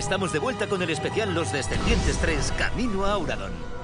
Estamos de vuelta con el especial Los Descendientes 3 Camino a Auradon.